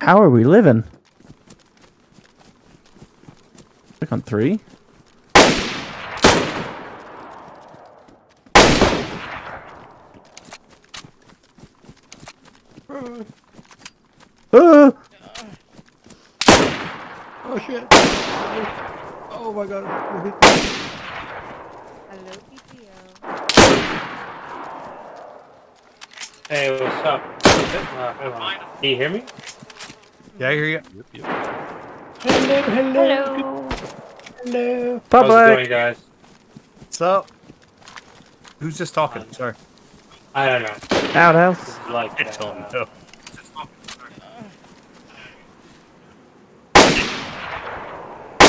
How are we living? Click on three. Ah! Oh shit. Oh my god. Hello, PTO. Hey, what's up? Uh. Can you hear me? Yeah, I hear you. Yep, yep. Hello, hello, Hello. hello. How's it going, guys? What's up? Who's just talking? Um, Sorry. I don't know. Outhouse. Like, I don't uh, know.